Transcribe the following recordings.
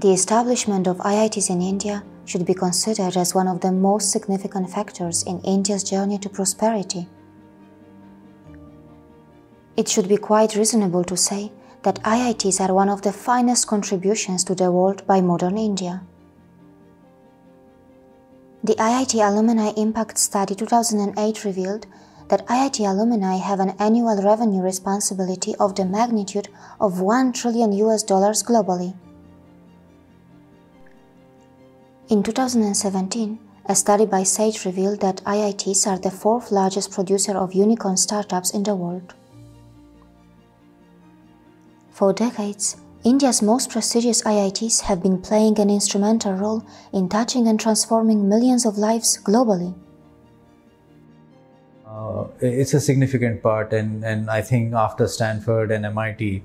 The establishment of IITs in India should be considered as one of the most significant factors in India's journey to prosperity. It should be quite reasonable to say that IITs are one of the finest contributions to the world by modern India. The IIT Alumni Impact Study 2008 revealed that IIT alumni have an annual revenue responsibility of the magnitude of 1 trillion US dollars globally. In 2017, a study by SAGE revealed that IITs are the fourth largest producer of unicorn startups in the world. For decades, India's most prestigious IITs have been playing an instrumental role in touching and transforming millions of lives globally. Uh, it's a significant part, and, and I think after Stanford and MIT,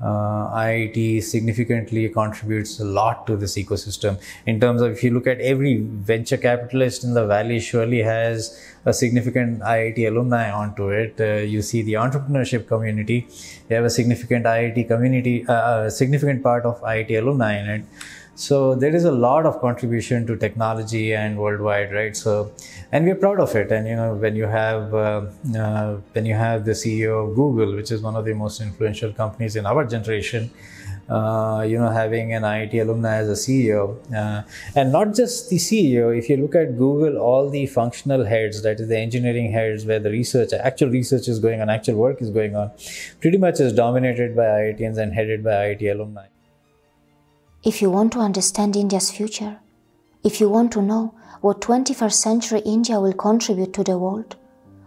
uh, IIT significantly contributes a lot to this ecosystem. In terms of if you look at every venture capitalist in the valley, surely has a significant IIT alumni onto it. Uh, you see the entrepreneurship community, they have a significant IIT community, uh, a significant part of IIT alumni in it. So there is a lot of contribution to technology and worldwide, right? So, and we're proud of it. And you know, when you have uh, uh, when you have the CEO of Google, which is one of the most influential companies in our generation, uh, you know, having an IIT alumni as a CEO, uh, and not just the CEO. If you look at Google, all the functional heads, that is the engineering heads, where the research, actual research is going on, actual work is going on, pretty much is dominated by IITians and headed by IIT alumni. If you want to understand India's future, if you want to know what 21st century India will contribute to the world,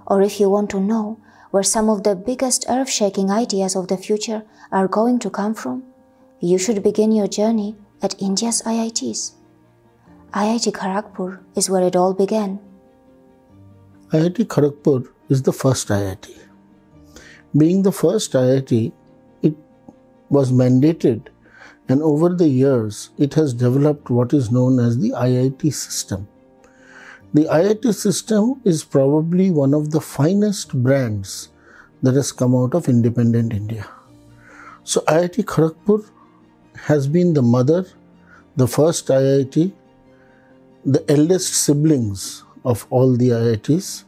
or if you want to know where some of the biggest earth shaking ideas of the future are going to come from, you should begin your journey at India's IITs. IIT Kharagpur is where it all began. IIT Kharagpur is the first IIT. Being the first IIT, it was mandated and over the years it has developed what is known as the IIT system. The IIT system is probably one of the finest brands that has come out of independent India. So IIT Kharagpur has been the mother, the first IIT, the eldest siblings of all the IITs,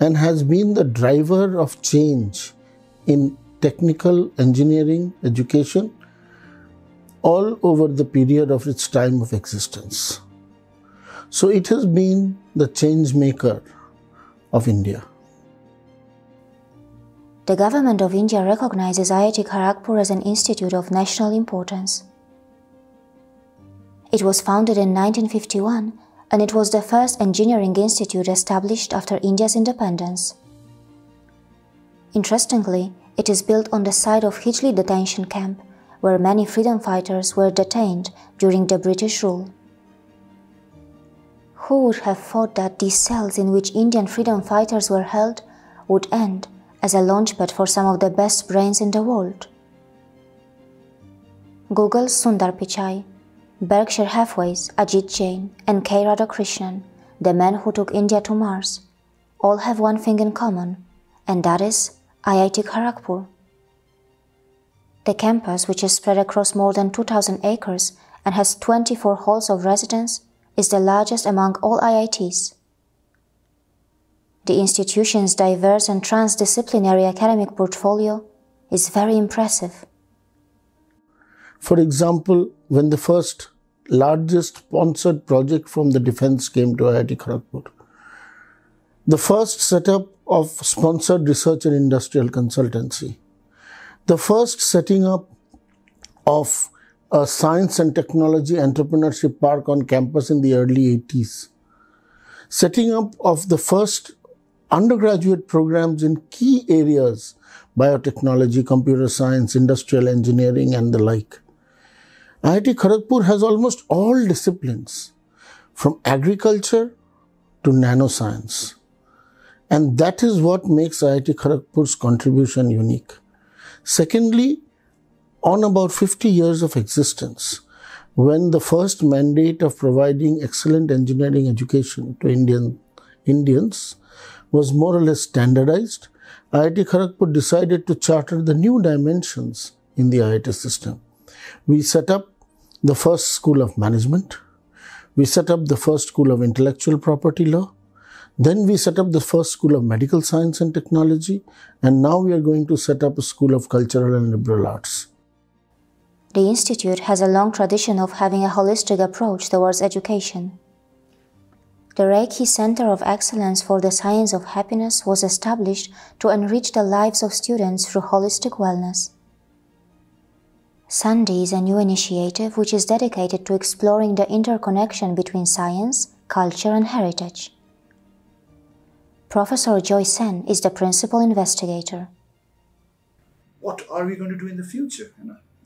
and has been the driver of change in technical engineering education all over the period of its time of existence. So it has been the change maker of India. The government of India recognizes IIT Kharagpur as an institute of national importance. It was founded in 1951 and it was the first engineering institute established after India's independence. Interestingly, it is built on the site of Hijli detention camp where many freedom fighters were detained during the British rule. Who would have thought that these cells in which Indian freedom fighters were held would end as a launchpad for some of the best brains in the world? Google Sundar Pichai, Berkshire Hathaway's Ajit Jain, and K. Radhakrishnan, the men who took India to Mars, all have one thing in common, and that is IIT Kharagpur. The campus, which is spread across more than 2,000 acres and has 24 halls of residence, is the largest among all IITs. The institution's diverse and transdisciplinary academic portfolio is very impressive. For example, when the first largest sponsored project from the defense came to IIT Kharagpur, the first setup of sponsored research and industrial consultancy, the first setting up of a science and technology entrepreneurship park on campus in the early 80s. Setting up of the first undergraduate programs in key areas biotechnology, computer science, industrial engineering, and the like. IIT Kharagpur has almost all disciplines from agriculture to nanoscience. And that is what makes IIT Kharagpur's contribution unique. Secondly, on about 50 years of existence, when the first mandate of providing excellent engineering education to Indian Indians was more or less standardized, IIT Kharagpur decided to charter the new dimensions in the IIT system. We set up the first school of management. We set up the first school of intellectual property law. Then we set up the first school of medical science and technology. And now we are going to set up a school of cultural and liberal arts. The Institute has a long tradition of having a holistic approach towards education. The Rekhi Center of Excellence for the Science of Happiness was established to enrich the lives of students through holistic wellness. SandHI is a new initiative which is dedicated to exploring the interconnection between science, culture, and heritage. Professor Joy Sen is the principal investigator. What are we going to do in the future?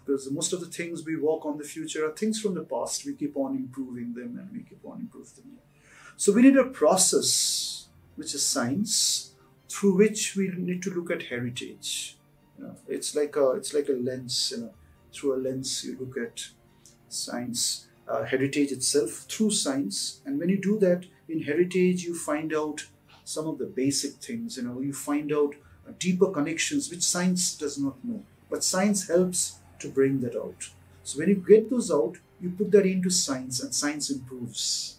Because most of the things we work on the future are things from the past. We keep on improving them and we keep on improving them. So we need a process, which is science, through which we need to look at heritage. You know, it's like a it's like a lens. You know, through a lens you look at science, uh, heritage itself through science, and when you do that in heritage, you find out some of the basic things. You know, you find out deeper connections which science does not know, but science helps to bring that out. So when you get those out, you put that into science, and science improves.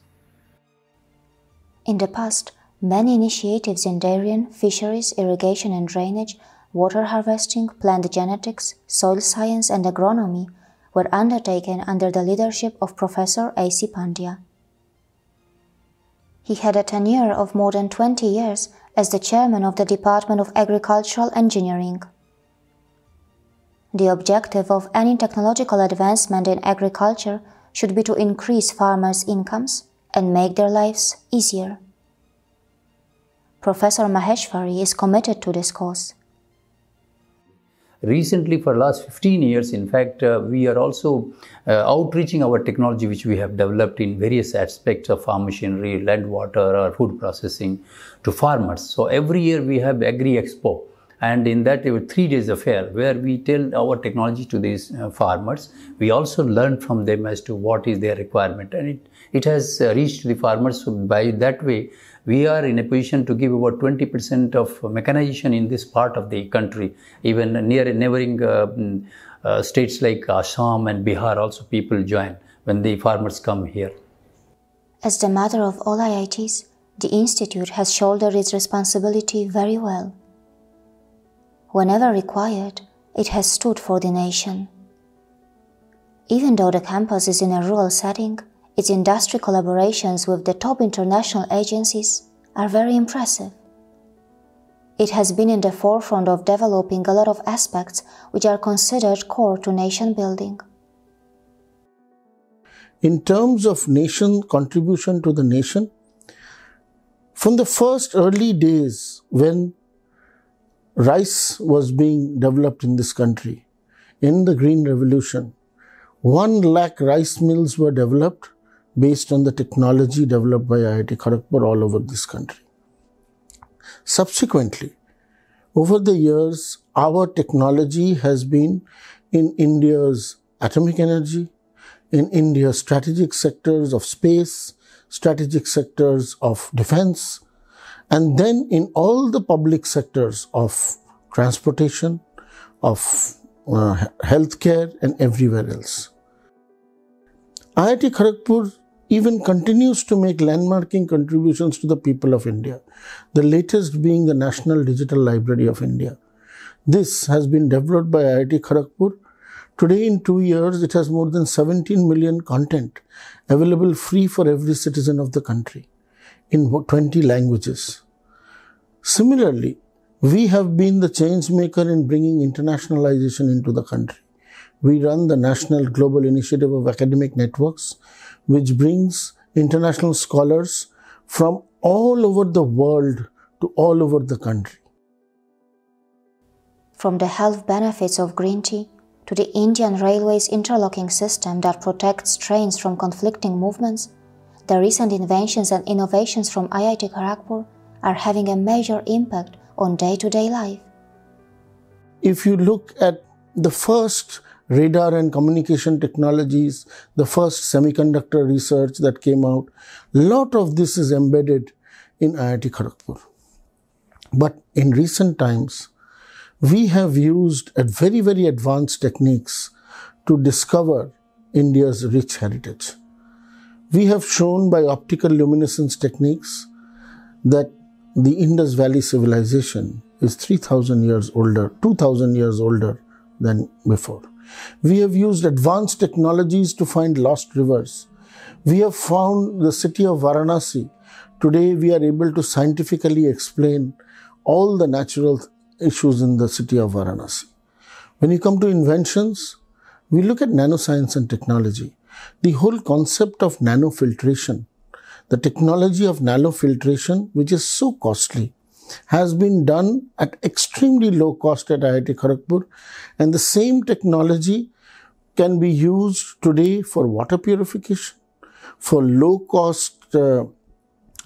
In the past, many initiatives in dairy, fisheries, irrigation and drainage, water harvesting, plant genetics, soil science and agronomy were undertaken under the leadership of Professor A.C. Pandya. He had a tenure of more than 20 years as the chairman of the Department of Agricultural Engineering. The objective of any technological advancement in agriculture should be to increase farmers' incomes, and make their lives easier. Professor Maheshwari is committed to this cause. Recently, for last 15 years, in fact, uh, we are also uh, outreaching our technology which we have developed in various aspects of farm machinery, land, water, or food processing to farmers. So every year we have Agri Expo and in that there were three days affair where we tell our technology to these uh, farmers we also learn from them as to what is their requirement and it it has uh, reached the farmers. So by that way, we are in a position to give about 20% of mechanization in this part of the country. Even near neighboring uh, mm, uh, states like Assam and Bihar, also people join when the farmers come here. As the mother of all IITs, the Institute has shouldered its responsibility very well. Whenever required, it has stood for the nation. Even though the campus is in a rural setting, its industry collaborations with the top international agencies are very impressive. It has been in the forefront of developing a lot of aspects which are considered core to nation building. In terms of nation contribution to the nation, from the first early days when rice was being developed in this country, in the Green Revolution, one lakh rice mills were developed based on the technology developed by IIT Kharagpur all over this country. Subsequently, over the years, our technology has been in India's atomic energy, in India's strategic sectors of space, strategic sectors of defense, and then in all the public sectors of transportation, of uh, healthcare, and everywhere else. IIT Kharagpur even continues to make landmarking contributions to the people of India, the latest being the National Digital Library of India. This has been developed by IIT Kharagpur. Today, in two years, it has more than 17 million content available free for every citizen of the country in 20 languages. Similarly, we have been the change maker in bringing internationalization into the country. We run the National Global Initiative of Academic Networks, which brings international scholars from all over the world to all over the country. From the health benefits of green tea to the Indian Railways interlocking system that protects trains from conflicting movements, the recent inventions and innovations from IIT Kharagpur are having a major impact on day to day life. If you look at the first radar and communication technologies, the first semiconductor research that came out. Lot of this is embedded in IIT Kharagpur. But in recent times, we have used very, very advanced techniques to discover India's rich heritage. We have shown by optical luminescence techniques that the Indus Valley civilization is 3000 years older, 2000 years older than before. We have used advanced technologies to find lost rivers. We have found the city of Varanasi. Today we are able to scientifically explain all the natural issues in the city of Varanasi. When you come to inventions, we look at nanoscience and technology. The whole concept of nanofiltration, the technology of nanofiltration, which is so costly, has been done at extremely low cost at IIT Kharagpur, and the same technology can be used today for water purification, for low cost uh,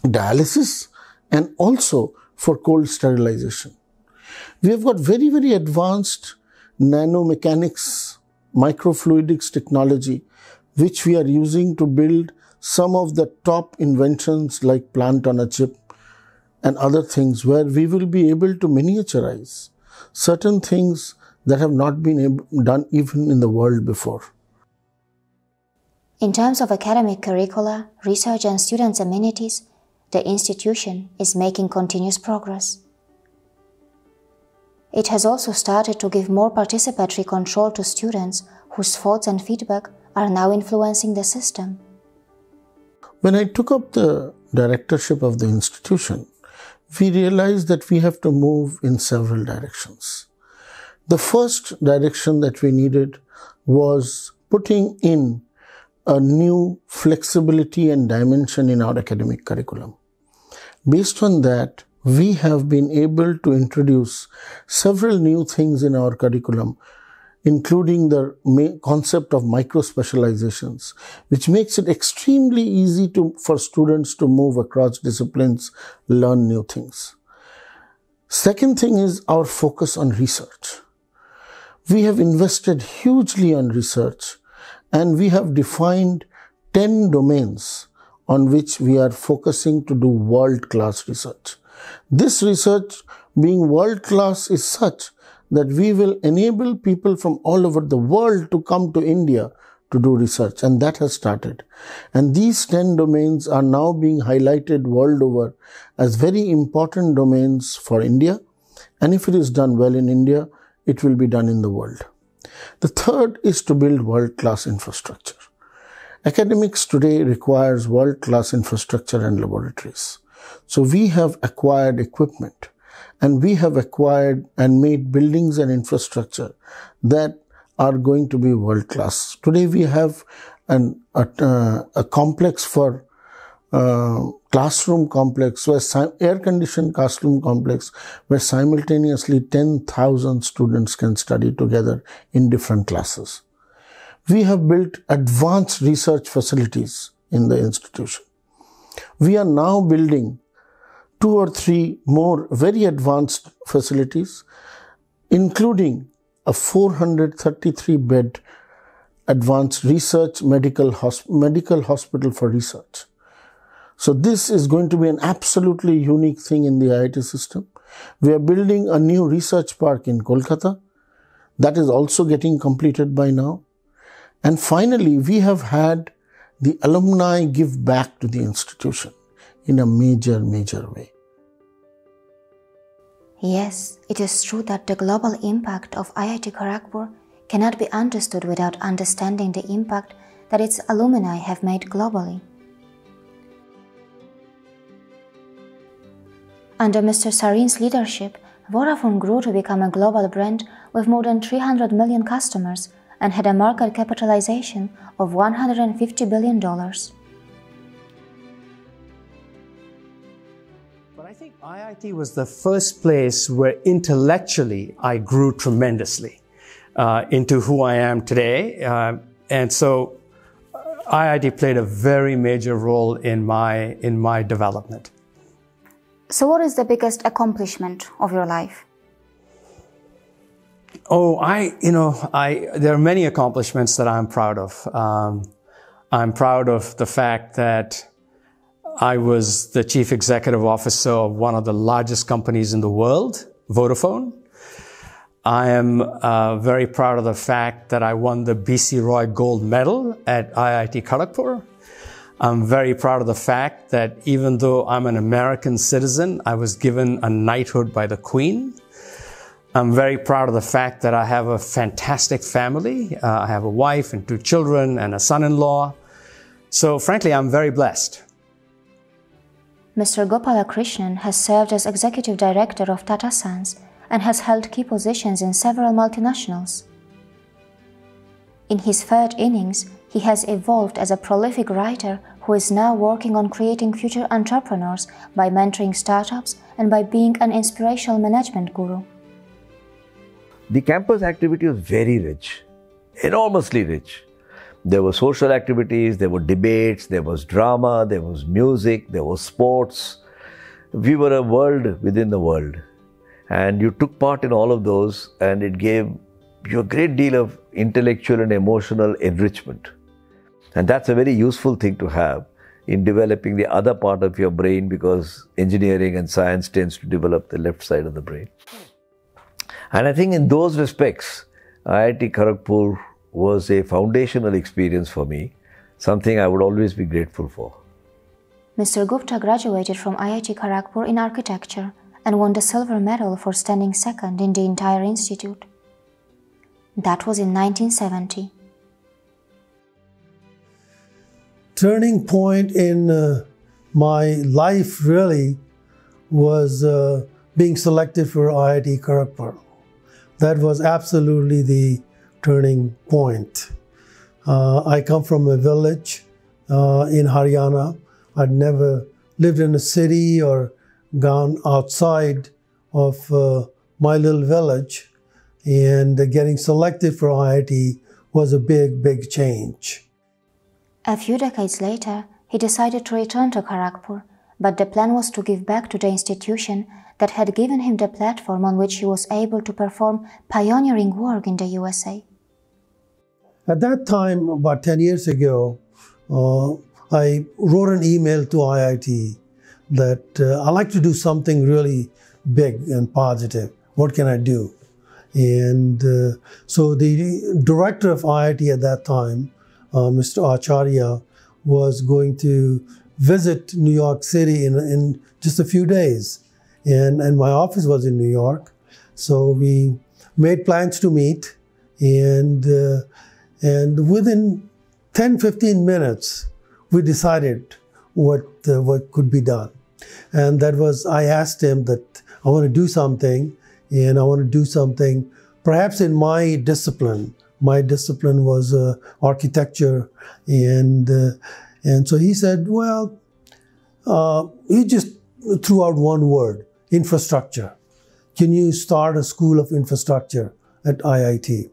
dialysis, and also for cold sterilization. We have got very, very advanced nanomechanics, microfluidics technology, which we are using to build some of the top inventions like plant on a chip and other things where we will be able to miniaturize certain things that have not been done even in the world before. In terms of academic curricula, research and students' amenities, the institution is making continuous progress. It has also started to give more participatory control to students whose thoughts and feedback are now influencing the system. When I took up the directorship of the institution, we realized that we have to move in several directions. The first direction that we needed was putting in a new flexibility and dimension in our academic curriculum. Based on that, we have been able to introduce several new things in our curriculum, including the concept of micro specializations, which makes it extremely easy to, for students to move across disciplines, learn new things. Second thing is our focus on research. We have invested hugely on research and we have defined 10 domains on which we are focusing to do world class research. This research being world class is such that we will enable people from all over the world to come to India to do research and that has started. And these 10 domains are now being highlighted world over as very important domains for India. And if it is done well in India, it will be done in the world. The third is to build world class infrastructure. Academics today requires world class infrastructure and laboratories. So we have acquired equipment and we have acquired and made buildings and infrastructure that are going to be world class. Today we have an, a, a complex for uh, classroom complex where air conditioned classroom complex where simultaneously 10,000 students can study together in different classes. We have built advanced research facilities in the institution. We are now building two or three more very advanced facilities, including a 433 bed advanced research medical, hosp- medical hospital for research. So this is going to be an absolutely unique thing in the IIT system. We are building a new research park in Kolkata. That is also getting completed by now. And finally, we have had the alumni give back to the institution in a major, major way. Yes, it is true that the global impact of IIT Kharagpur cannot be understood without understanding the impact that its alumni have made globally. Under Mr. Sarin's leadership, Vodafone grew to become a global brand with more than 300 million customers and had a market capitalization of $150 billion. IIT was the first place where intellectually I grew tremendously uh, into who I am today. Uh, and so uh, IIT played a very major role in my, in my development. So, what is the biggest accomplishment of your life? Oh, I, you know, I, there are many accomplishments that I'm proud of. Um, I'm proud of the fact that I was the chief executive officer of one of the largest companies in the world, Vodafone. I am uh, very proud of the fact that I won the BC Roy Gold Medal at IIT Kharagpur. I'm very proud of the fact that even though I'm an American citizen, I was given a knighthood by the Queen. I'm very proud of the fact that I have a fantastic family. Uh, I have a wife and two children and a son in law. So, frankly, I'm very blessed. Mr. Gopalakrishnan has served as executive director of Tata Sons and has held key positions in several multinationals. In his third innings, he has evolved as a prolific writer who is now working on creating future entrepreneurs by mentoring startups and by being an inspirational management guru. The campus activity was very rich, enormously rich. There were social activities, there were debates, there was drama, there was music, there was sports. We were a world within the world. And you took part in all of those, and it gave you a great deal of intellectual and emotional enrichment. And that's a very useful thing to have in developing the other part of your brain because engineering and science tends to develop the left side of the brain. And I think in those respects, IIT Kharagpur was a foundational experience for me, something I would always be grateful for. Mr. Gupta graduated from IIT Kharagpur in architecture and won the silver medal for standing second in the entire institute. That was in 1970. Turning point in uh, my life really was uh, being selected for IIT Kharagpur. That was absolutely the turning point. Uh, I come from a village uh, in Haryana. I'd never lived in a city or gone outside of uh, my little village, and getting selected for IIT was a big, big change. A few decades later, he decided to return to Kharagpur, but the plan was to give back to the institution that had given him the platform on which he was able to perform pioneering work in the USA. At that time, about 10 years ago, uh, I wrote an email to IIT that uh, I like to do something really big and positive. What can I do? And uh, so the director of IIT at that time, uh, Mr. Acharya, was going to visit New York City in, in just a few days. And, and my office was in New York. So we made plans to meet. And, uh, and within 10, 15 minutes, we decided what, uh, what could be done. And that was, I asked him that I want to do something and I want to do something perhaps in my discipline. My discipline was uh, architecture. And, uh, and so he said, well, uh, he just threw out one word, infrastructure. Can you start a school of infrastructure at IIT?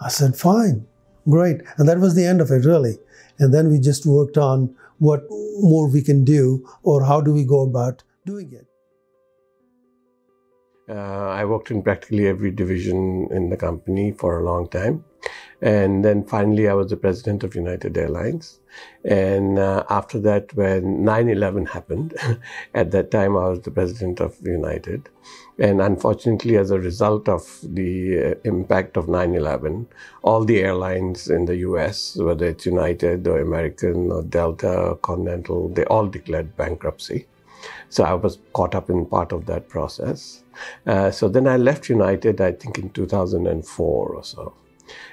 I said, fine, great. And that was the end of it, really. And then we just worked on what more we can do or how do we go about doing it. Uh, I worked in practically every division in the company for a long time. And then finally, I was the president of United Airlines. And uh, after that, when 9 11 happened, at that time, I was the president of United. And unfortunately, as a result of the uh, impact of 9 11, all the airlines in the US, whether it's United or American or Delta or Continental, they all declared bankruptcy. So I was caught up in part of that process. Uh, so then I left United, I think in 2004 or so.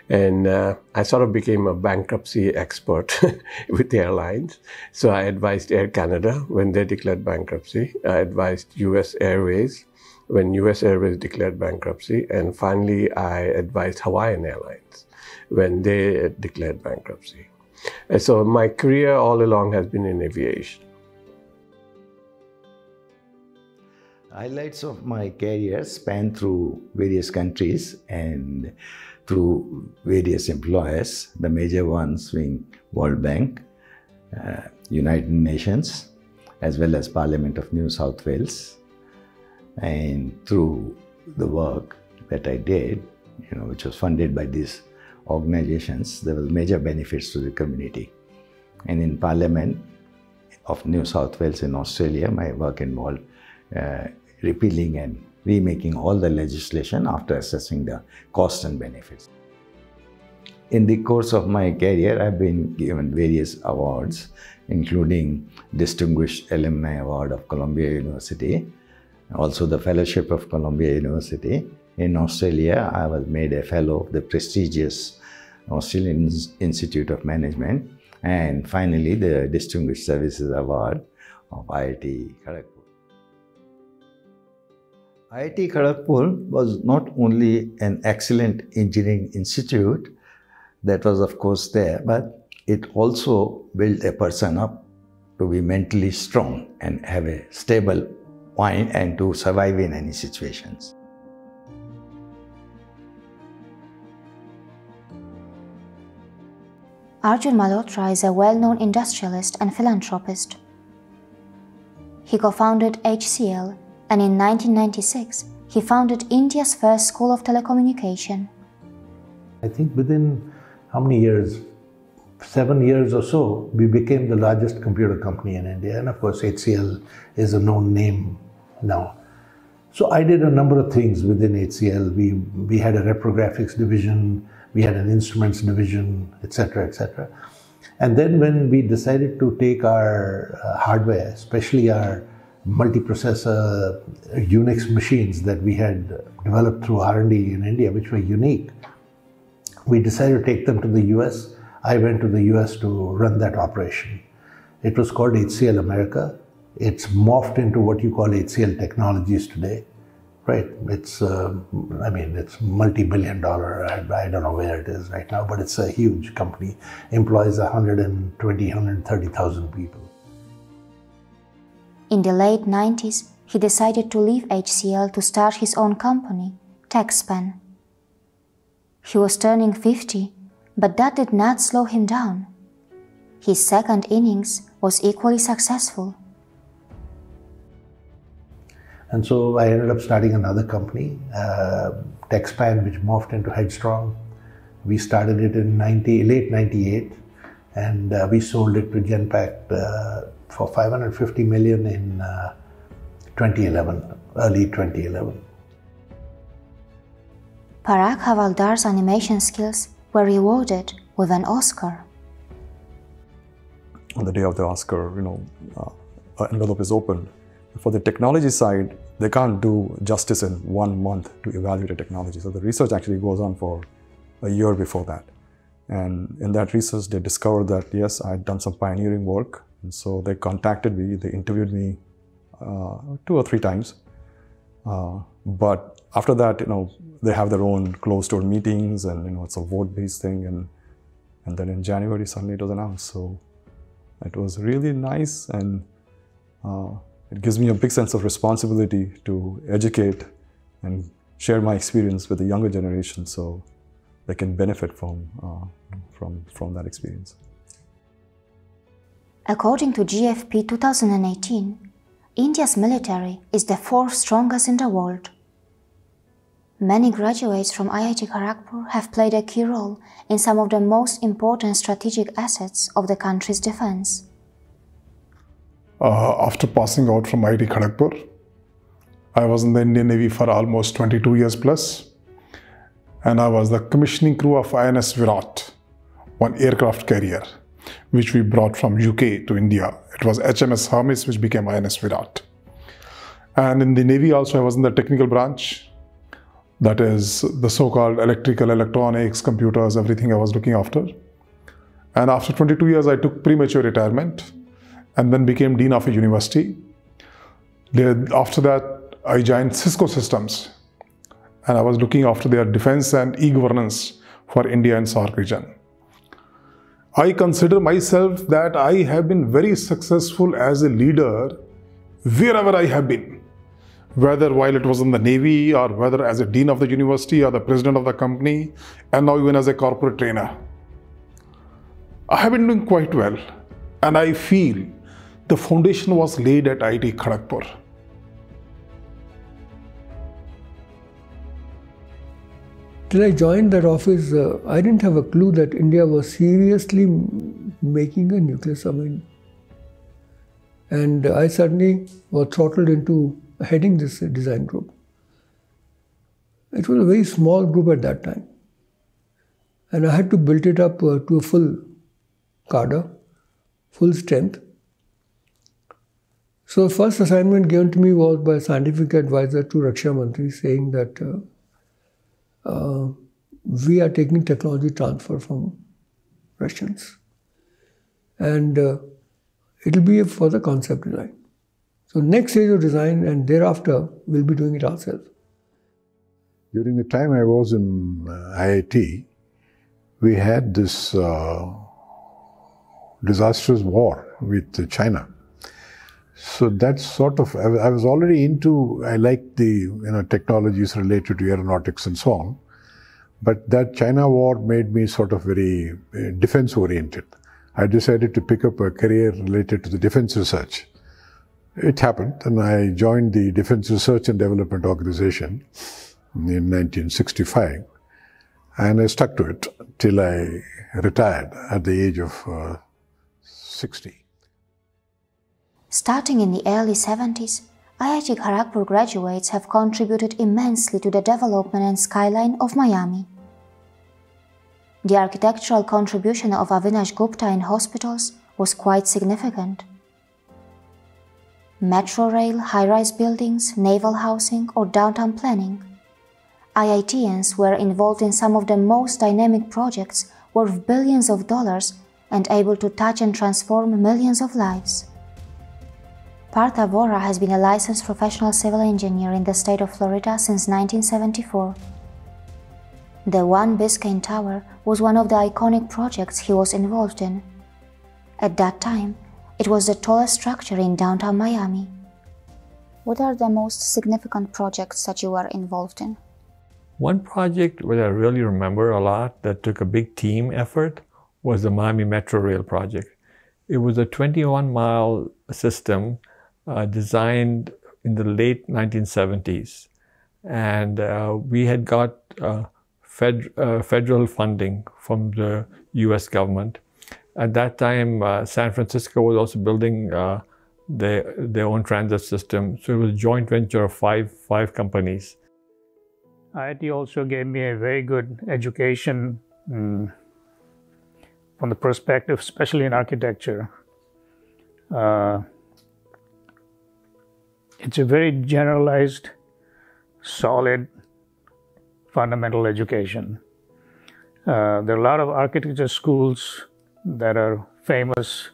And uh, I sort of became a bankruptcy expert with airlines. So I advised Air Canada when they declared bankruptcy. I advised US Airways when US Airways declared bankruptcy. And finally, I advised Hawaiian Airlines when they declared bankruptcy. And so my career all along has been in aviation. Highlights of my career span through various countries and through various employers, the major ones being World Bank, uh, United Nations, as well as Parliament of New South Wales. And through the work that I did, you know, which was funded by these organizations, there was major benefits to the community. And in Parliament of New South Wales in Australia, my work involved uh, repealing and remaking all the legislation after assessing the cost and benefits. In the course of my career, I've been given various awards, including Distinguished Alumni Award of Columbia University, also the Fellowship of Columbia University. In Australia, I was made a fellow of the prestigious Australian Institute of Management, and finally the Distinguished Services Award of IIT Kharagpur. IIT Kharagpur was not only an excellent engineering institute, that was of course there, but it also built a person up to be mentally strong and have a stable mind and to survive in any situations. Arjun Malhotra is a well-known industrialist and philanthropist. He co-founded HCL and in 1996 he founded India's first school of telecommunication. I think within how many years? Seven years or so, we became the largest computer company in India. And of course, HCL is a known name now. So I did a number of things within HCL. We, we had a reprographics division, we had an instruments division, etc., etc. And then when we decided to take our uh, hardware, especially our multiprocessor Unix machines that we had developed through R&D in India, which were unique, we decided to take them to the US. I went to the US to run that operation. It was called HCL America. It's morphed into what you call HCL Technologies today, right? It's, uh, I mean, it's multi-billion dollar. I, I, don't know where it is right now, but it's a huge company. Employs 120, 130,000 people. In the late 90s, he decided to leave HCL to start his own company, TechSpan. He was turning 50, but that did not slow him down. His second innings was equally successful. And so I ended up starting another company, uh, TechSpan, which morphed into Headstrong. We started it in 90, late 98 and uh, we sold it to Genpact uh, for 550 million in uh, 2011, early 2011. Parag Havaldar's animation skills were rewarded with an Oscar. On the day of the Oscar, you know, uh, envelope is opened. For the technology side, they can't do justice in one month to evaluate a technology. So the research actually goes on for a year before that. And in that research, they discovered that yes, I had done some pioneering work. And so they contacted me, they interviewed me uh, two or three times. Uh, but after that, you know, they have their own closed-door meetings, and you know, it's a vote-based thing. And and then in January, suddenly it was announced. So it was really nice, and uh, it gives me a big sense of responsibility to educate and share my experience with the younger generation, so they can benefit from uh, from from that experience. According to GFP 2018, India's military is the fourth strongest in the world. Many graduates from IIT Kharagpur have played a key role in some of the most important strategic assets of the country's defense. Uh, after passing out from IIT Kharagpur, I was in the Indian Navy for almost 22 years plus, and I was the commissioning crew of INS Virat, one aircraft carrier, which we brought from UK to India. It was HMS Hermes, which became INS Virat. And in the Navy also, I was in the technical branch, that is the so-called electrical, electronics, computers, everything I was looking after. And after 22 years, I took premature retirement and then became Dean of a university. After that, I joined Cisco Systems and I was looking after their defense and e-governance for India and SAARC region. I consider myself that I have been very successful as a leader wherever I have been whether while it was in the Navy or whether as a dean of the university or the president of the company, and now even as a corporate trainer. I have been doing quite well, and I feel the foundation was laid at IIT Kharagpur. Till I joined that office, uh, I didn't have a clue that India was seriously making a nuclear submarine. And I suddenly was throttled into heading this design group. It was a very small group at that time. And I had to build it up uh, to a full cadre, full strength. So first assignment given to me was by a scientific advisor to Raksha Mantri saying that uh, uh, we are taking technology transfer from Russians. And uh, it'll be for the concept design. So next stage of design and thereafter we'll be doing it ourselves. During the time I was in uh, IIT, we had this uh, disastrous war with China. So that's sort of, I was already into, I like the, you know, technologies related to aeronautics and so on. But that China war made me sort of very uh, defense oriented. I decided to pick up a career related to the defense research. It happened, and I joined the Defense Research and Development Organization in 1965, and I stuck to it till I retired at the age of uh, 60. Starting in the early 70s, IIT Kharagpur graduates have contributed immensely to the development and skyline of Miami. The architectural contribution of Avinash Gupta in hospitals was quite significant. Metro rail, high-rise buildings, naval housing or downtown planning. IITians were involved in some of the most dynamic projects worth billions of dollars and able to touch and transform millions of lives. Partha Vora has been a licensed professional civil engineer in the state of Florida since 1974. The One Biscayne Tower was one of the iconic projects he was involved in. At that time, it was the tallest structure in downtown Miami. What are the most significant projects that you were involved in? One project that I really remember a lot that took a big team effort was the Miami Metro Rail project. It was a 21 mile system uh, designed in the late 1970s. And uh, we had got uh, fed, uh, federal funding from the US government. At that time, uh, San Francisco was also building their, their own transit system. So it was a joint venture of five, five companies. IIT also gave me a very good education um, from the perspective, especially in architecture. Uh, it's a very generalized, solid, fundamental education. Uh, there are a lot of architecture schools that are famous.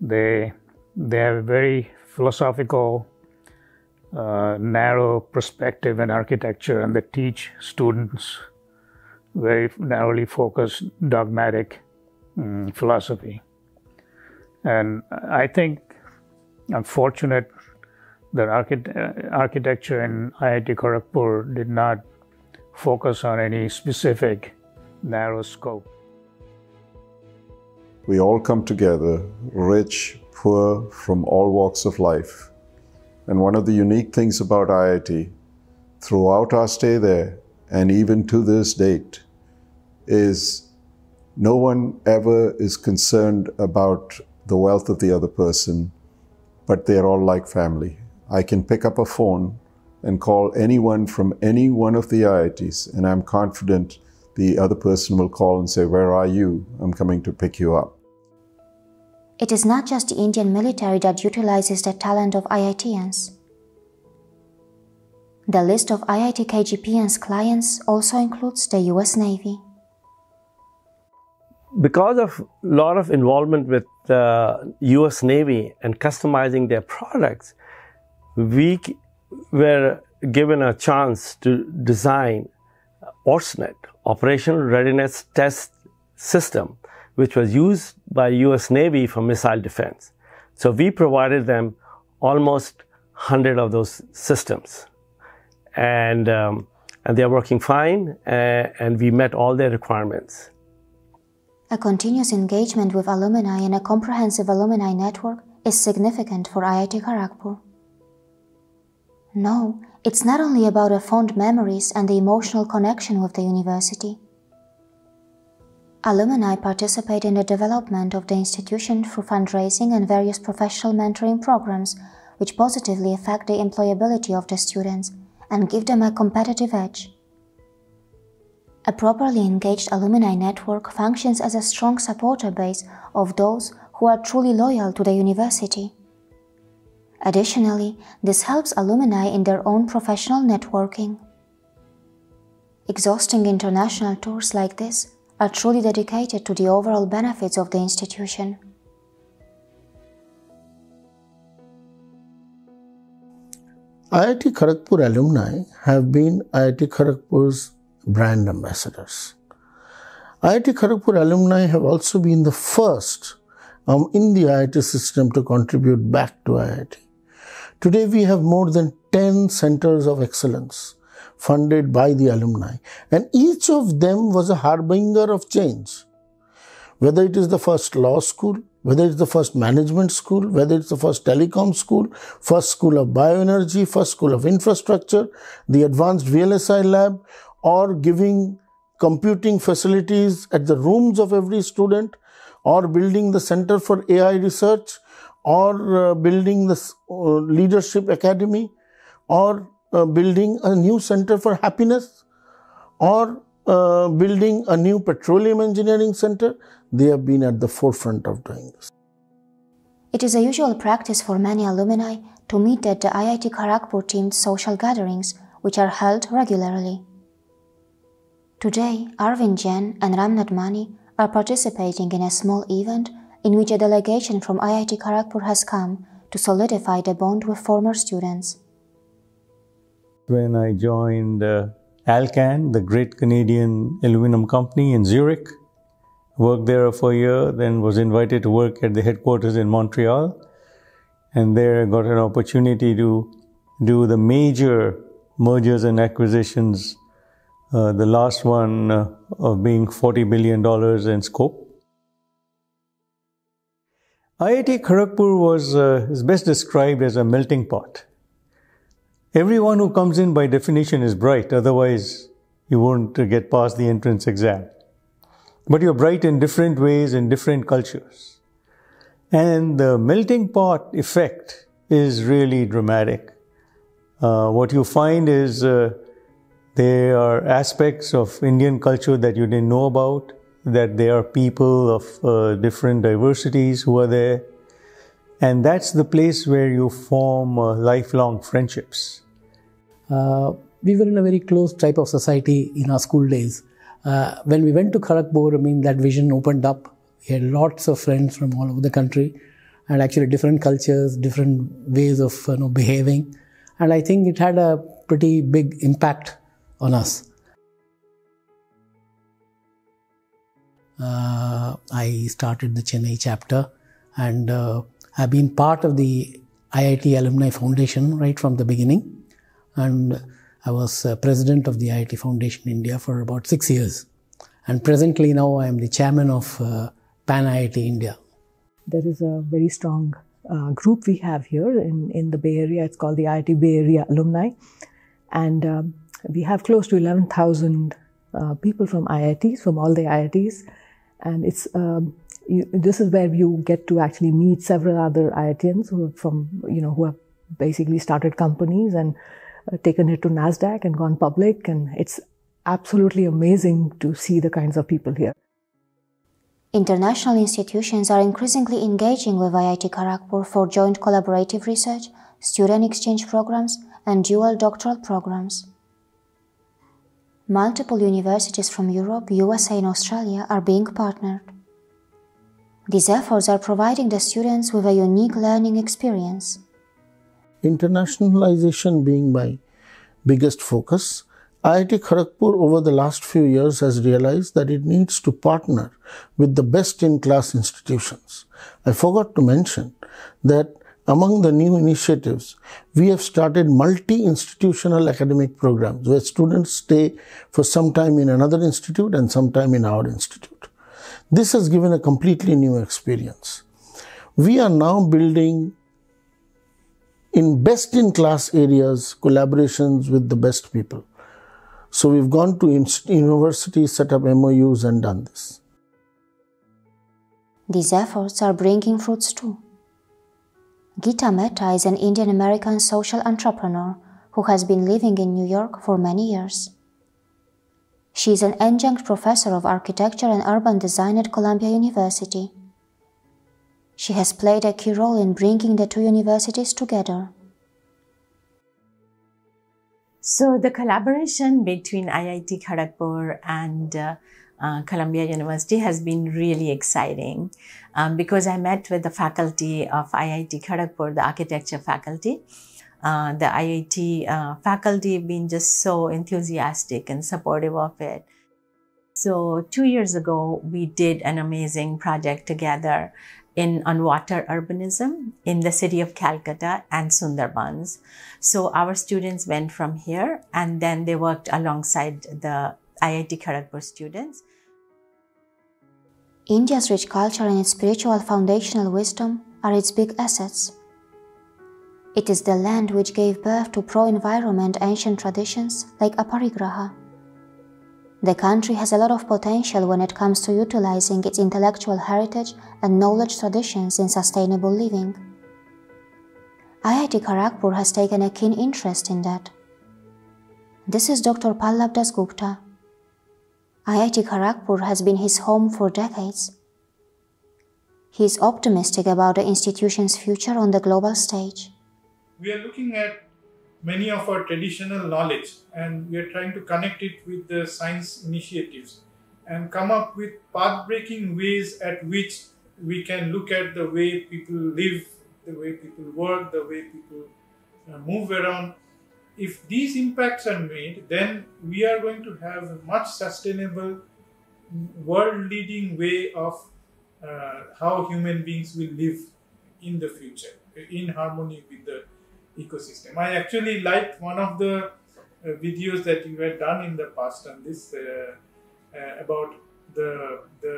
They they have a very philosophical, uh, narrow perspective in architecture, and they teach students very narrowly focused, dogmatic um, philosophy. And I think I'm fortunate archi- architecture in IIT Kharagpur did not focus on any specific narrow scope. We all come together, rich, poor, from all walks of life. And one of the unique things about IIT, throughout our stay there, and even to this date, is no one ever is concerned about the wealth of the other person, but they're all like family. I can pick up a phone and call anyone from any one of the IITs, and I'm confident the other person will call and say, Where are you? I'm coming to pick you up. It is not just the Indian military that utilizes the talent of IITians. The list of IIT KGPN's clients also includes the US Navy. Because of a lot of involvement with the US Navy and customizing their products, we were given a chance to design ORSNet, Operational Readiness Test System, which was used by US Navy for missile defense. So we provided them almost 100 of those systems. And, um, and they're working fine, uh, and we met all their requirements. A continuous engagement with alumni and a comprehensive alumni network is significant for IIT Kharagpur. No, it's not only about the fond memories and the emotional connection with the university. Alumni participate in the development of the institution through fundraising and various professional mentoring programs, which positively affect the employability of the students and give them a competitive edge. A properly engaged alumni network functions as a strong supporter base of those who are truly loyal to the university. Additionally, this helps alumni in their own professional networking. Exhausting international tours like this are truly dedicated to the overall benefits of the institution. IIT Kharagpur alumni have been IIT Kharagpur's brand ambassadors. IIT Kharagpur alumni have also been the first um, in the IIT system to contribute back to IIT. Today we have more than 10 centers of excellence funded by the alumni and each of them was a harbinger of change. Whether it is the first law school, whether it's the first management school, whether it's the first telecom school, first school of bioenergy, first school of infrastructure, the advanced VLSI lab, or giving computing facilities at the rooms of every student, or building the Center for AI Research, or uh, building the uh, Leadership Academy, or uh, building a new Center for Happiness, or uh, building a new petroleum engineering center, they have been at the forefront of doing this. It is a usual practice for many alumni to meet at the IIT Kharagpur teamed social gatherings, which are held regularly. Today, Arvind Jain and Ram Nadmani are participating in a small event in which a delegation from IIT Kharagpur has come to solidify the bond with former students. When I joined uh, Alcan, the great Canadian aluminum company in Zurich. Worked there for a year, then was invited to work at the headquarters in Montreal. And there got an opportunity to do the major mergers and acquisitions, uh, the last one uh, of being $40 billion in scope. IIT Kharagpur was uh, is best described as a melting pot. Everyone who comes in by definition is bright, otherwise, you won't get past the entrance exam. But you're bright in different ways in different cultures. And the melting pot effect is really dramatic. Uh, what you find is uh, there are aspects of Indian culture that you didn't know about, that there are people of uh, different diversities who are there. And that's the place where you form uh, lifelong friendships. Uh, we were in a very close type of society in our school days. Uh, when we went to Kharagpur, I mean, that vision opened up. We had lots of friends from all over the country and actually different cultures, different ways of you know, behaving. And I think it had a pretty big impact on us. I started the Chennai chapter and uh, I've been part of the IIT Alumni Foundation right from the beginning. And I was uh, president of the IIT Foundation India for about six years. And presently now I am the chairman of uh, Pan IIT India. There is a very strong uh, group we have here in, in the Bay Area. It's called the IIT Bay Area Alumni. And um, we have close to 11,000 uh, people from IITs, from all the IITs and it's um, you, this is where you get to actually meet several other IITians who from you know who have basically started companies and uh, taken it to Nasdaq and gone public, and it's absolutely amazing to see the kinds of people here. International institutions are increasingly engaging with IIT Kharagpur for joint collaborative research, student exchange programs, and dual doctoral programs. Multiple universities from Europe, USA, and Australia are being partnered. These efforts are providing the students with a unique learning experience. Internationalization being my biggest focus, IIT Kharagpur over the last few years has realized that it needs to partner with the best in class institutions. I forgot to mention that among the new initiatives, we have started multi-institutional academic programs where students stay for some time in another institute and some time in our institute. This has given a completely new experience. We are now building in best in class areas collaborations with the best people. So we've gone to universities, set up MOUs and done this. These efforts are bringing fruits too. Geeta Mehta is an Indian American social entrepreneur who has been living in New York for many years. She is an adjunct professor of architecture and urban design at Columbia University. She has played a key role in bringing the two universities together. So, the collaboration between IIT Kharagpur and uh, uh, Columbia University has been really exciting um, because I met with the faculty of IIT Kharagpur, the architecture faculty. Uh, the IIT uh, faculty been just so enthusiastic and supportive of it. So two years ago, we did an amazing project together in on water urbanism in the city of Calcutta and Sundarbans. So our students went from here and then they worked alongside the IIT Kharagpur students. India's rich culture and its spiritual foundational wisdom are its big assets. It is the land which gave birth to pro-environment ancient traditions like aparigraha. The country has a lot of potential when it comes to utilizing its intellectual heritage and knowledge traditions in sustainable living. IIT Kharagpur has taken a keen interest in that. This is Dr. Pallab Dasgupta. IIT Kharagpur has been his home for decades. He is optimistic about the institution's future on the global stage. We are looking at many of our traditional knowledge and we are trying to connect it with the science initiatives and come up with path breaking ways at which we can look at the way people live, the way people work, the way people uh, move around. If these impacts are made, then we are going to have a much sustainable, world leading way of uh, how human beings will live in the future in harmony with the ecosystem. I actually liked one of the uh, videos that you had done in the past on this uh, uh, about the the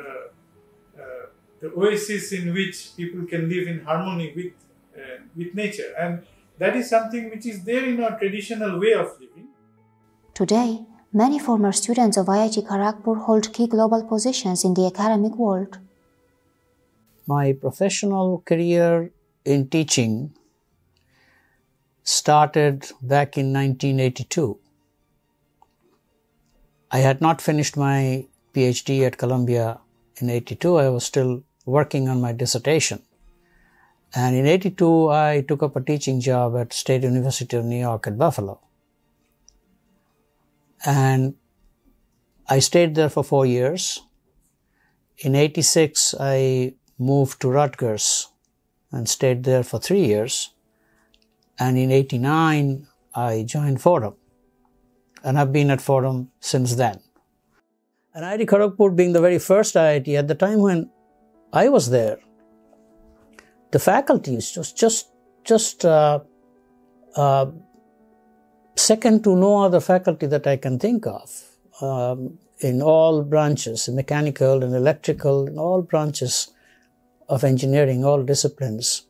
uh, the oasis in which people can live in harmony with uh, with nature, and that is something which is there in our traditional way of living. Today, many former students of IIT Kharagpur hold key global positions in the academic world. My professional career in teaching started back in 1982. I had not finished my PhD at Columbia in 82. I was still working on my dissertation. And in 82, I took up a teaching job at State University of New York at Buffalo. And I stayed there for four years. In 86, I moved to Rutgers and stayed there for three years. And in 89, I joined Fordham. And I've been at Fordham since then. And IIT Kharagpur being the very first IIT, at the time when I was there, the faculty is just, just, just uh, uh, second to no other faculty that I can think of um, in all branches, mechanical and electrical, in all branches of engineering, all disciplines.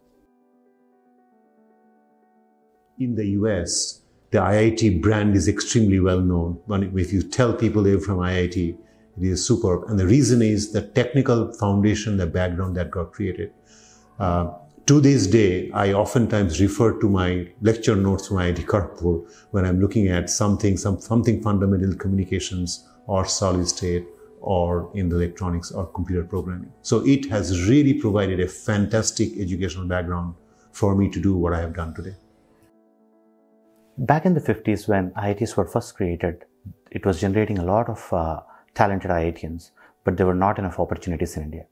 in the US, the IIT brand is extremely well known. If you tell people they're from IIT, it is superb. And the reason is the technical foundation, the background that got created. Uh, to this day, I oftentimes refer to my lecture notes from IIT Kharagpur when I'm looking at something, some, something fundamental communications or solid state or in the electronics or computer programming. So it has really provided a fantastic educational background for me to do what I have done today. Back in the 50s, when IITs were first created, it was generating a lot of uh, talented IITians, but there were not enough opportunities in India.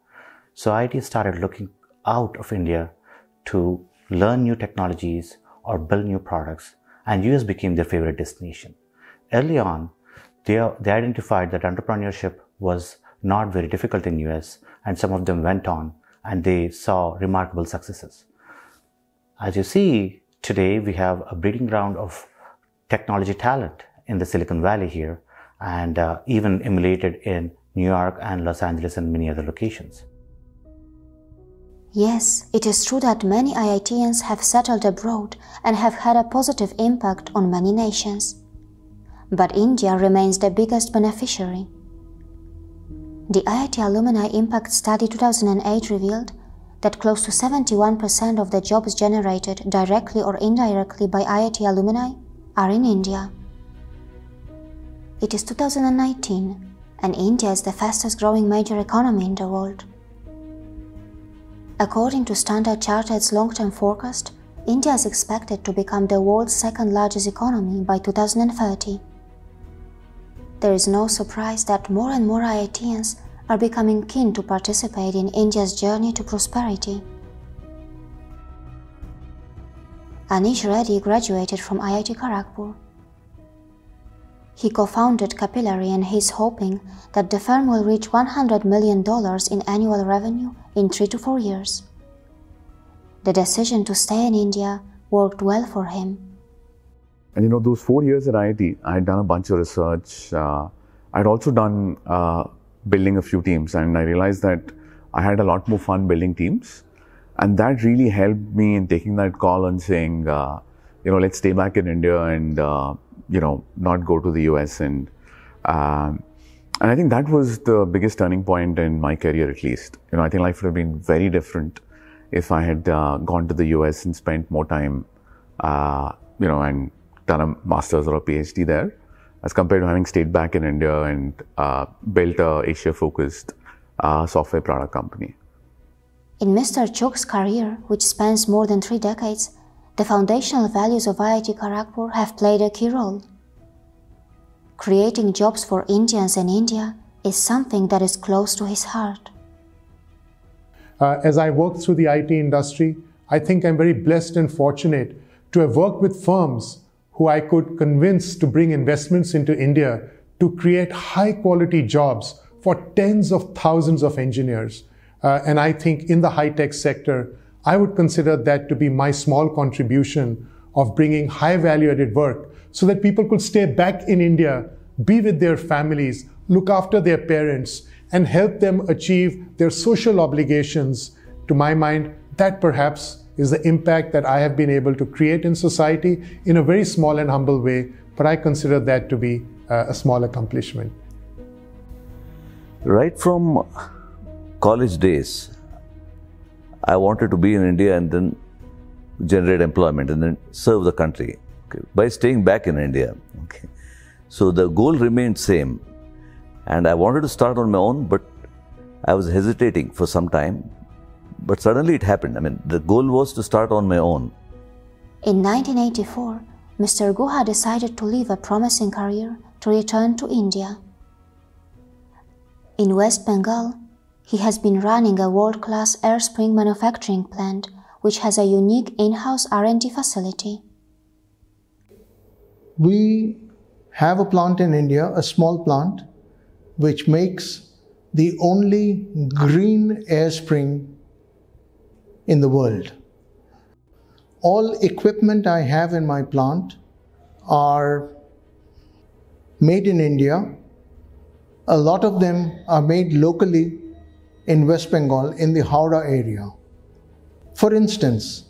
So IIT started looking out of India to learn new technologies or build new products, and US became their favorite destination. Early on, they, they identified that entrepreneurship was not very difficult in US, and some of them went on and they saw remarkable successes. As you see, Today, we have a breeding ground of technology talent in the Silicon Valley here and uh, even emulated in New York and Los Angeles and many other locations. Yes, it is true that many IITians have settled abroad and have had a positive impact on many nations. But India remains the biggest beneficiary. The IIT Alumni Impact Study 2008 revealed that close to 71% of the jobs generated directly or indirectly by IIT alumni are in India. It is 2019 and India is the fastest growing major economy in the world. According to Standard Chartered's long term forecast, India is expected to become the world's second largest economy by 2030. There is no surprise that more and more IITians are becoming keen to participate in India's journey to prosperity. Aneesh Reddy graduated from IIT Kharagpur. He co-founded Capillary and he's hoping that the firm will reach $100 million in annual revenue in three to four years. The decision to stay in India worked well for him. And you know, those four years at IIT, I had done a bunch of research. Uh, I'd also done uh, building a few teams, and I realized that I had a lot more fun building teams. And that really helped me in taking that call and saying, uh, you know, let's stay back in India and, uh, you know, not go to the US. And, um, and I think that was the biggest turning point in my career, at least. You know, I think life would have been very different if I had uh, gone to the US and spent more time, uh, you know, and done a master's or a PhD there, as compared to having stayed back in India and uh, built a Asia-focused uh, software product company. In Mr. Chok's career, which spans more than three decades, the foundational values of IIT Kharagpur have played a key role. Creating jobs for Indians in India is something that is close to his heart. Uh, as I work through the IT industry, I think I'm very blessed and fortunate to have worked with firms who I could convince to bring investments into India to create high quality jobs for tens of thousands of engineers. Uh, and I think in the high tech sector, I would consider that to be my small contribution of bringing high value added work so that people could stay back in India, be with their families, look after their parents, and help them achieve their social obligations. To my mind, that perhaps is the impact that I have been able to create in society in a very small and humble way, but I consider that to be uh, a small accomplishment. Right from college days, I wanted to be in India and then generate employment and then serve the country okay, by staying back in India. Okay. So the goal remained same. And I wanted to start on my own, but I was hesitating for some time. But suddenly it happened. I mean, the goal was to start on my own. In 1984, Mr. Guha decided to leave a promising career to return to India. In West Bengal, he has been running a world-class air spring manufacturing plant which has a unique in-house R&D facility. We have a plant in India, a small plant, which makes the only green air spring in the world. All equipment I have in my plant are made in India. A lot of them are made locally in West Bengal in the Howrah area. For instance,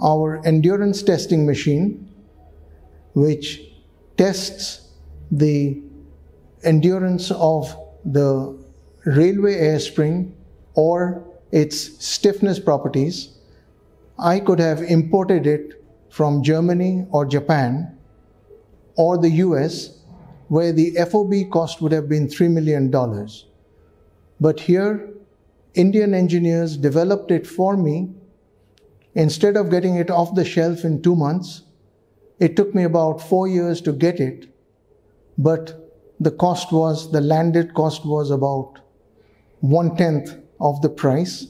our endurance testing machine, which tests the endurance of the railway air spring or its stiffness properties, I could have imported it from Germany or Japan or the US, where the FOB cost would have been $3 million. But here, Indian engineers developed it for me. Instead of getting it off the shelf in two months, it took me about four years to get it, but the cost was, the landed cost was about one tenth of the price,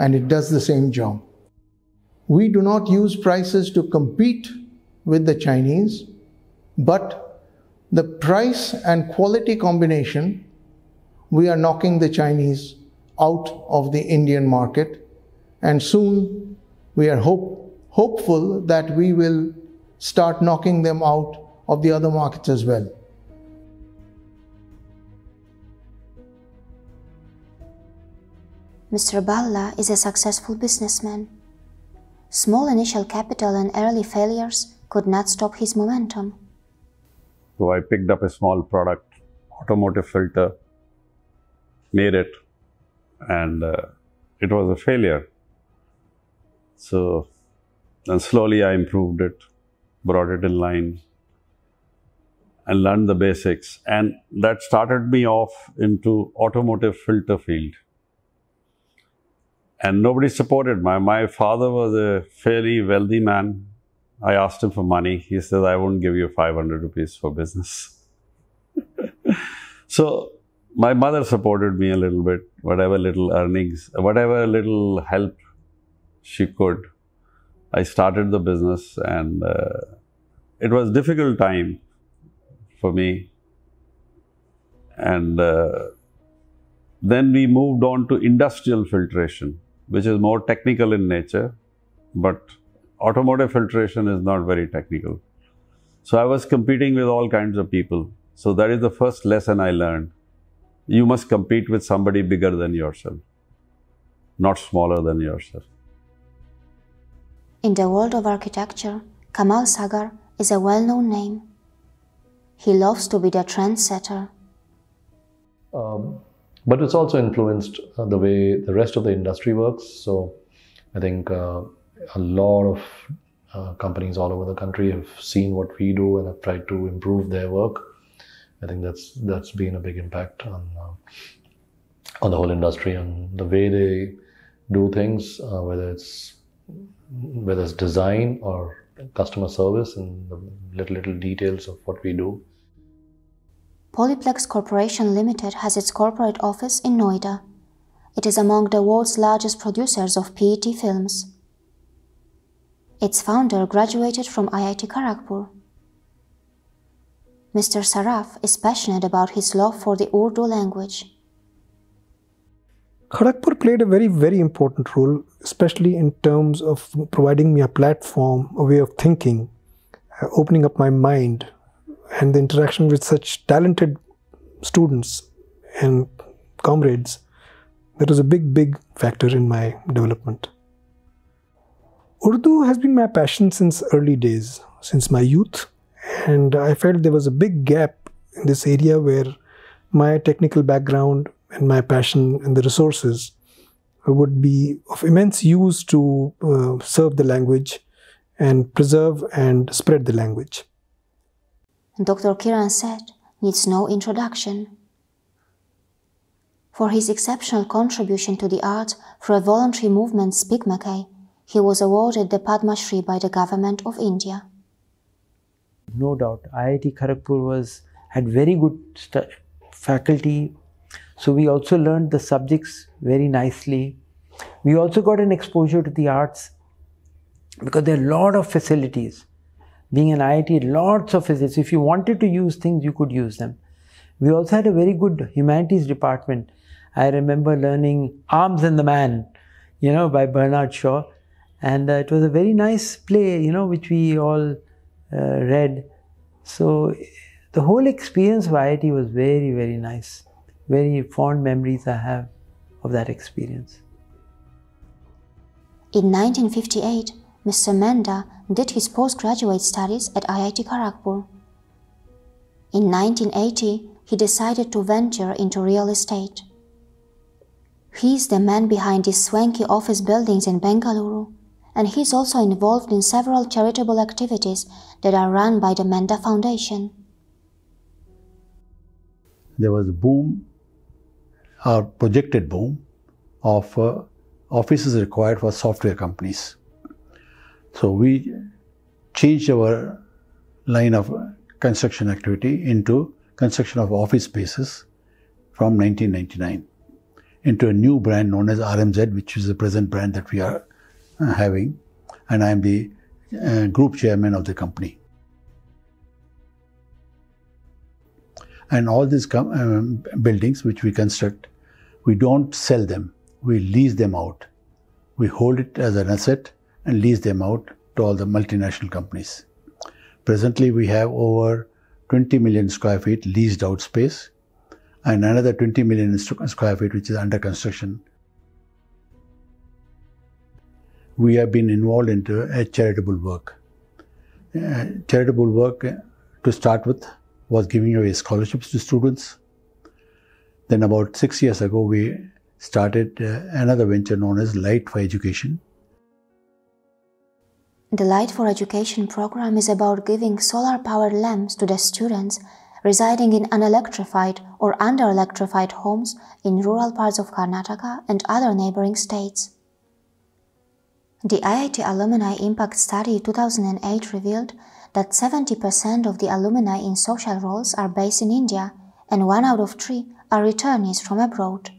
and it does the same job. We do not use prices to compete with the Chinese, but the price and quality combination, we are knocking the Chinese out of the Indian market. And soon we are hope, hopeful that we will start knocking them out of the other markets as well. Mr. Balla is a successful businessman. Small initial capital and early failures could not stop his momentum. So I picked up a small product, automotive filter, made it, and uh, it was a failure. So then slowly I improved it, brought it in line, and learned the basics. And that started me off into automotive filter field. And nobody supported my my father was a fairly wealthy man. I asked him for money. He said, I won't give you 500 rupees for business. so my mother supported me a little bit, whatever little earnings, whatever little help she could. I started the business and uh, it was difficult time for me. And uh, then we moved on to industrial filtration, which is more technical in nature, but automotive filtration is not very technical. So I was competing with all kinds of people. So that is the first lesson I learned. You must compete with somebody bigger than yourself, not smaller than yourself. In the world of architecture, Kamal Sagar is a well known name. He loves to be the trendsetter. Um, but it's also influenced uh, the way the rest of the industry works. So I think uh, a lot of uh, companies all over the country have seen what we do and have tried to improve their work. I think that's that's been a big impact on uh, on the whole industry and the way they do things, uh, whether it's whether it's design or customer service and the little little details of what we do. Polyplex Corporation Limited has its corporate office in Noida. It is among the world's largest producers of PET films. Its founder graduated from IIT Kharagpur. Mr. Saraf is passionate about his love for the Urdu language. Kharagpur played a very, very important role, especially in terms of providing me a platform, a way of thinking, uh, opening up my mind, and the interaction with such talented students and comrades. That was a big, big factor in my development. Urdu has been my passion since early days, since my youth, and I felt there was a big gap in this area where my technical background and my passion and the resources would be of immense use to uh, serve the language and preserve and spread the language. Dr. Kiran Seth needs no introduction. For his exceptional contribution to the art through a voluntary movement, SPIC MACAY, he was awarded the Padma Shri by the government of India. No doubt, IIT Kharagpur was had very good faculty, so we also learned the subjects very nicely. We also got an exposure to the arts because there are a lot of facilities. Being an IIT, lots of facilities. If you wanted to use things, you could use them. We also had a very good humanities department. I remember learning Arms and the Man, you know, by Bernard Shaw. And uh, it was a very nice play, you know, which we all uh, read. So the whole experience of IIT was very, very nice very fond memories I have of that experience. In 1958, Mr. Menda did his postgraduate studies at IIT Kharagpur. In 1980, he decided to venture into real estate. He is the man behind these swanky office buildings in Bengaluru, and he is also involved in several charitable activities that are run by the Menda Foundation. There was a boom or projected boom of uh, offices required for software companies. So we changed our line of construction activity into construction of office spaces from 1999 into a new brand known as RMZ, which is the present brand that we are uh, having, and I am the uh, group chairman of the company. And all these com- um, buildings which we construct, we don't sell them, we lease them out. We hold it as an asset and lease them out to all the multinational companies. Presently, we have over 20 million square feet leased out space and another 20 million square feet which is under construction. We have been involved into a charitable work. Uh, charitable work, to start with, was giving away scholarships to students. Then, about six years ago, we started uh, another venture known as Light for Education. The Light for Education program is about giving solar powered lamps to the students residing in unelectrified or under-electrified homes in rural parts of Karnataka and other neighboring states. The IIT Alumni Impact Study 2008 revealed that 70% of the alumni in social roles are based in India and one out of three are returnees from abroad.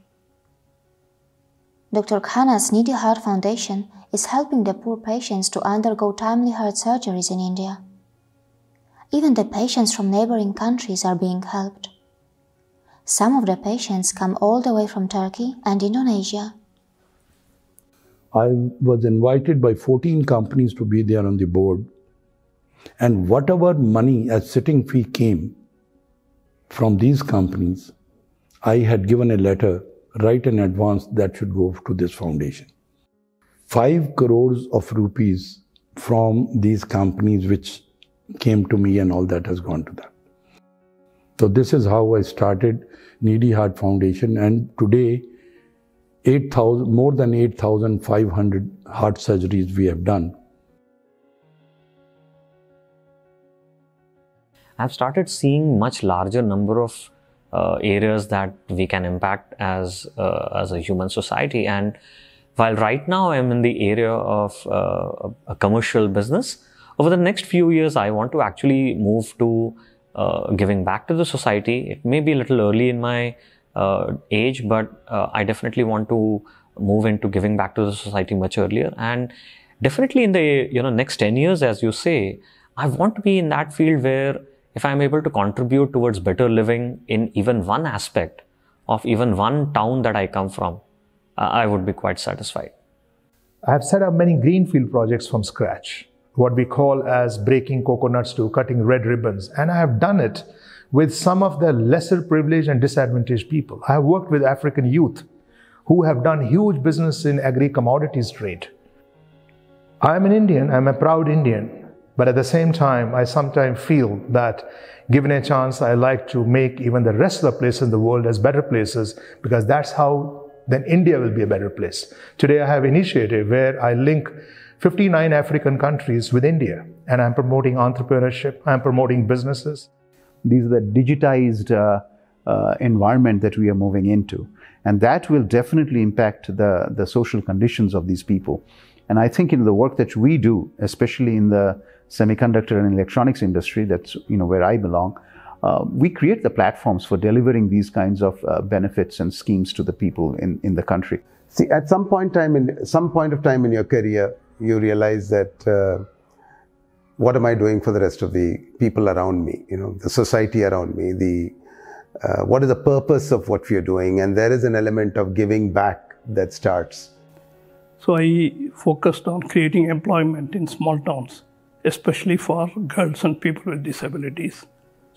Dr. Khanna's Needy Heart Foundation is helping the poor patients to undergo timely heart surgeries in India. Even the patients from neighboring countries are being helped. Some of the patients come all the way from Turkey and Indonesia. I was invited by 14 companies to be there on the board. And whatever money as sitting fee came from these companies, I had given a letter right in advance that should go to this foundation. Five crores of rupees from these companies which came to me and all that has gone to them. So this is how I started Needy Heart Foundation and today 8,000 more than 8,500 heart surgeries we have done. I've started seeing much larger number of uh, areas that we can impact as uh, as a human society and while right now I'm in the area of uh, a commercial business over the next few years, I want to actually move to uh, giving back to the society. It may be a little early in my uh, age, but uh, I definitely want to move into giving back to the society much earlier. And definitely in the you know next 10 years, as you say, I want to be in that field where if I'm able to contribute towards better living in even one aspect of even one town that I come from, I would be quite satisfied. I have set up many greenfield projects from scratch what we call as breaking coconuts to cutting red ribbons. And I have done it with some of the lesser privileged and disadvantaged people. I have worked with African youth who have done huge business in agri commodities trade. I am an Indian, I'm a proud Indian, but at the same time, I sometimes feel that given a chance, I like to make even the rest of the places in the world as better places because that's how then India will be a better place. Today I have initiative where I link 59 African countries with India. And I'm promoting entrepreneurship, I'm promoting businesses. These are the digitized uh, uh, environment that we are moving into. And that will definitely impact the, the social conditions of these people. And I think in the work that we do, especially in the semiconductor and electronics industry, that's you know where I belong, uh, we create the platforms for delivering these kinds of uh, benefits and schemes to the people in, in the country. See, at some point time in some point of time in your career, you realize that uh, what am I doing for the rest of the people around me, you know, the society around me, the uh, what is the purpose of what we are doing, and there is an element of giving back that starts. So I focused on creating employment in small towns, especially for girls and people with disabilities,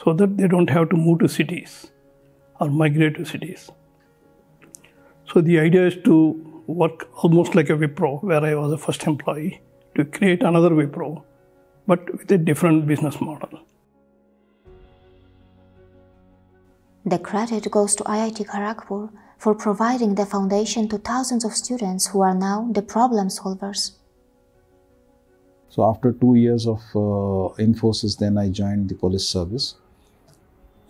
so that they don't have to move to cities or migrate to cities. So the idea is to work almost like a Wipro, where I was the first employee, to create another Wipro, but with a different business model. The credit goes to IIT Kharagpur for providing the foundation to thousands of students who are now the problem solvers. So after two years of uh, Infosys, then I joined the police service.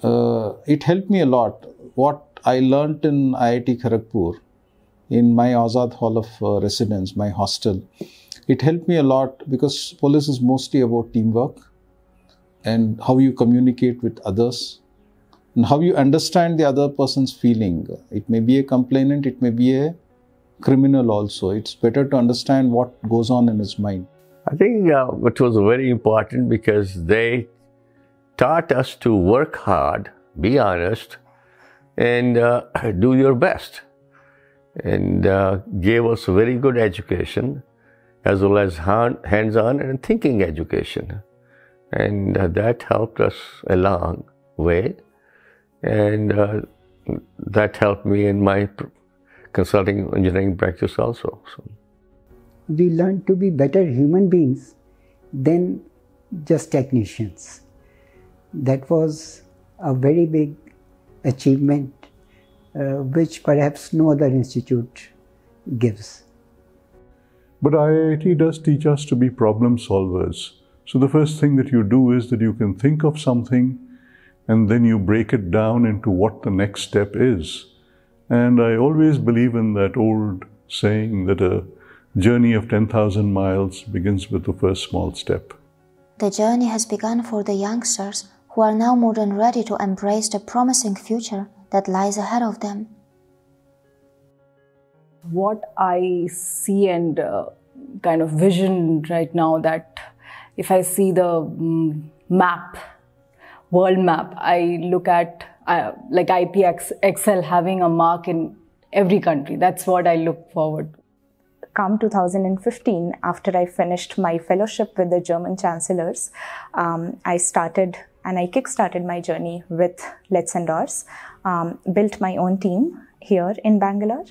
Uh, it helped me a lot. What I learned in IIT Kharagpur in my Azad Hall of uh, Residence, my hostel. It helped me a lot because police is mostly about teamwork and how you communicate with others and how you understand the other person's feeling. It may be a complainant, it may be a criminal also. It's better to understand what goes on in his mind. I think uh, it was very important because they taught us to work hard, be honest, and uh, do your best and uh, gave us a very good education as well as hands-on and thinking education. And uh, that helped us a long way. And uh, that helped me in my consulting engineering practice also. So. We learned to be better human beings than just technicians. That was a very big achievement uh, which perhaps no other institute gives. But IIT does teach us to be problem solvers. So the first thing that you do is that you can think of something and then you break it down into what the next step is. And I always believe in that old saying that a journey of 10,000 miles begins with the first small step. The journey has begun for the youngsters who are now more than ready to embrace the promising future that lies ahead of them. What I see and uh, kind of vision right now that if I see the um, map, world map, I look at uh, like IPXL having a mark in every country. That's what I look forward come 2015, after I finished my fellowship with the German chancellors, um, I started and I kickstarted my journey with Let's Endorse, um, built my own team here in Bangalore.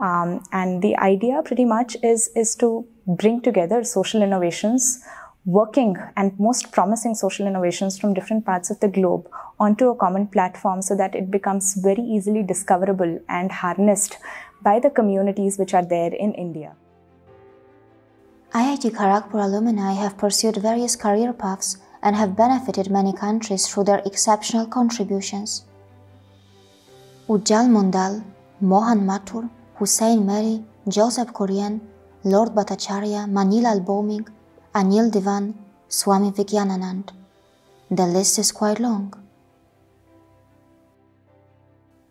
Um, and the idea pretty much is, is to bring together social innovations, working and most promising social innovations from different parts of the globe onto a common platform so that it becomes very easily discoverable and harnessed by the communities which are there in India. IIT Kharagpur alumni have pursued various career paths and have benefited many countries through their exceptional contributions. Ujjal Mundal, Mohan Mathur, Hussein Meri, Joseph Kurian, Lord Bhattacharyya, Manilal Bhaumik, Anil Devan, Swami Vijnanand. The list is quite long.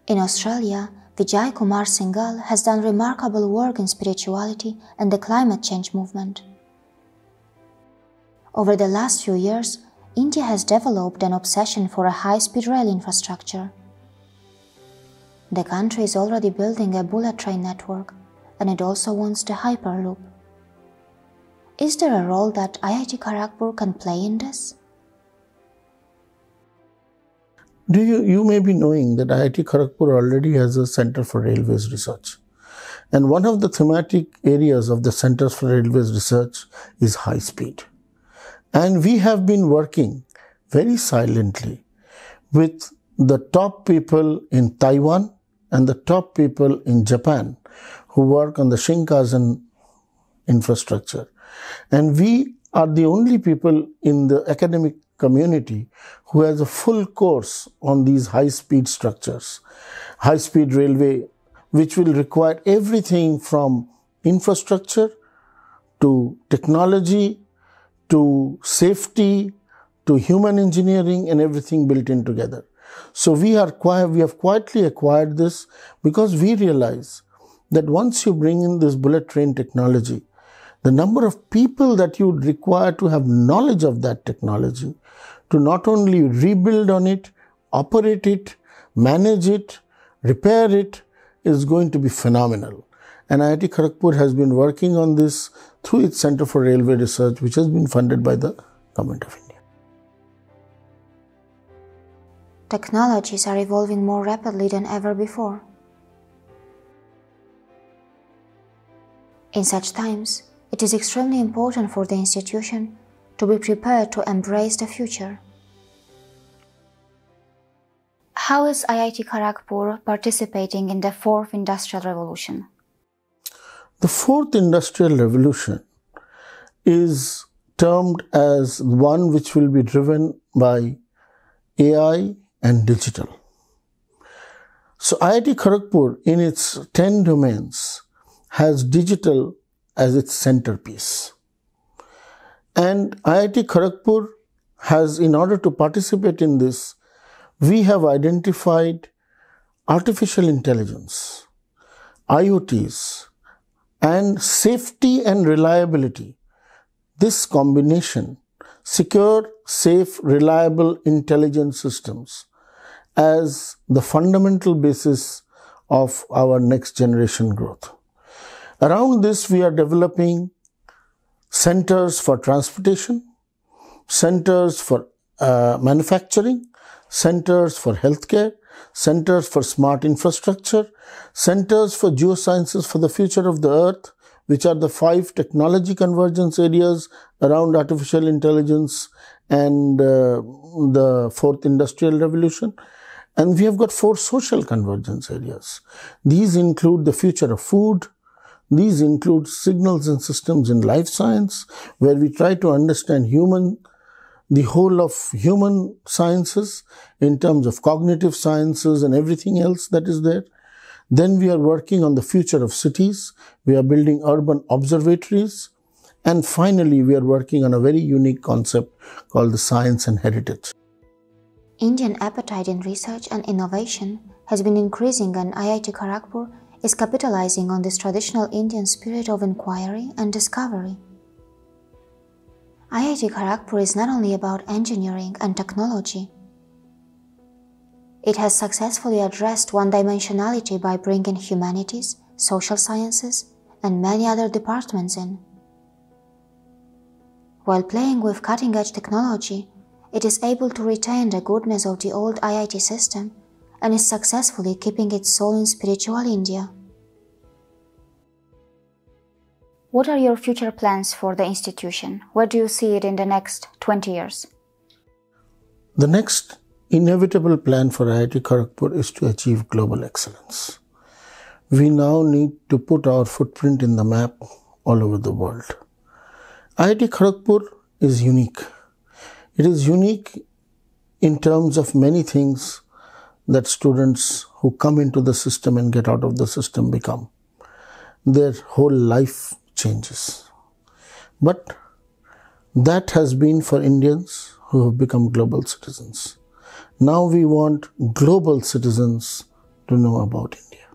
In Australia, Vijai Kumar Singhal has done remarkable work in spirituality and the climate change movement. Over the last few years, India has developed an obsession for a high-speed rail infrastructure. The country is already building a bullet train network, and it also wants the Hyperloop. Is there a role that IIT Kharagpur can play in this? Do you, you may be knowing that IIT Kharagpur already has a Center for Railways Research. And one of the thematic areas of the Centers for Railways Research is high speed. And we have been working very silently with the top people in Taiwan and the top people in Japan who work on the Shinkansen infrastructure. And we are the only people in the academic community who has a full course on these high speed structures, high speed railway, which will require everything from infrastructure to technology to safety to human engineering and everything built in together. So we are we have quietly acquired this because we realize that once you bring in this bullet train technology, the number of people that you would require to have knowledge of that technology to not only rebuild on it, operate it, manage it, repair it is going to be phenomenal. And IIT Kharagpur has been working on this through its Center for Railway Research, which has been funded by the Government of India. Technologies are evolving more rapidly than ever before. In such times, it is extremely important for the institution to be prepared to embrace the future. How is IIT Kharagpur participating in the fourth industrial revolution? The fourth industrial revolution is termed as one which will be driven by AI and digital. So IIT Kharagpur in its 10 domains has digital as its centerpiece. And IIT Kharagpur has, in order to participate in this, we have identified artificial intelligence, IoTs, and safety and reliability. This combination, secure, safe, reliable, intelligent systems, as the fundamental basis of our next generation growth. Around this, we are developing centers for transportation, centers for uh, manufacturing, centers for healthcare, centers for smart infrastructure, centers for geosciences for the future of the earth, which are the five technology convergence areas around artificial intelligence and uh, the fourth industrial revolution. And we have got four social convergence areas. These include the future of food, These include signals and systems in life science, where we try to understand human, the whole of human sciences in terms of cognitive sciences and everything else that is there. Then we are working on the future of cities. We are building urban observatories. And finally, we are working on a very unique concept called the science and heritage. Indian appetite in research and innovation has been increasing and IIT Kharagpur is capitalizing on this traditional Indian spirit of inquiry and discovery. IIT Kharagpur is not only about engineering and technology. It has successfully addressed one-dimensionality by bringing humanities, social sciences, and many other departments in. While playing with cutting-edge technology, it is able to retain the goodness of the old IIT system and is successfully keeping its soul in spiritual India. What are your future plans for the institution? Where do you see it in the next 20 years? The next inevitable plan for IIT Kharagpur is to achieve global excellence. We now need to put our footprint in the map all over the world. IIT Kharagpur is unique. It is unique in terms of many things that students who come into the system and get out of the system become. Their whole life changes. But that has been for Indians who have become global citizens. Now we want global citizens to know about India.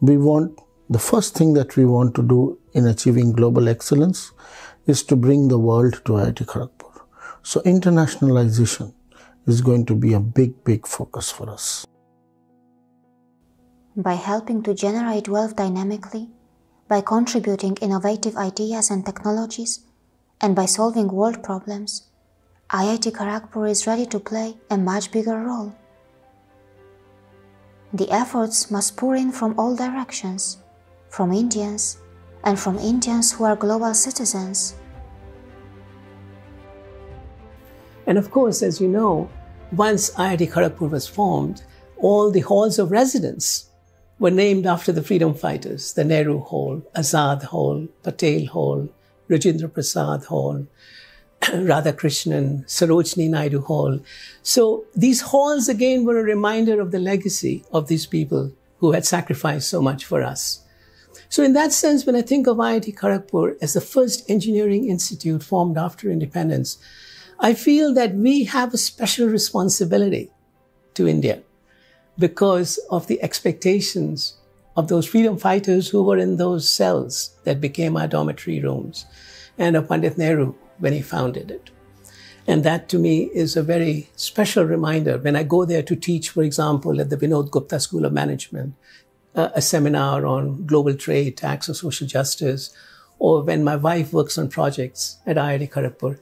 We want the first thing that we want to do in achieving global excellence is to bring the world to IIT Kharagpur. So internationalization is going to be a big, big focus for us. By helping to generate wealth dynamically, by contributing innovative ideas and technologies, and by solving world problems, IIT Kharagpur is ready to play a much bigger role. The efforts must pour in from all directions, from Indians and from Indians who are global citizens. And of course, as you know, once IIT Kharagpur was formed, all the halls of residence were named after the freedom fighters the Nehru Hall, Azad Hall, Patel Hall, Rajendra Prasad Hall, Radhakrishnan, Sarojini Naidu Hall. So these halls again were a reminder of the legacy of these people who had sacrificed so much for us. So in that sense, when I think of IIT Kharagpur as the first engineering institute formed after independence, I feel that we have a special responsibility to India because of the expectations of those freedom fighters who were in those cells that became our dormitory rooms and of Pandit Nehru when he founded it. And that to me is a very special reminder when I go there to teach, for example, at the Vinod Gupta School of Management, uh, a seminar on global trade, tax, or social justice, or when my wife works on projects at IIT Kharagpur,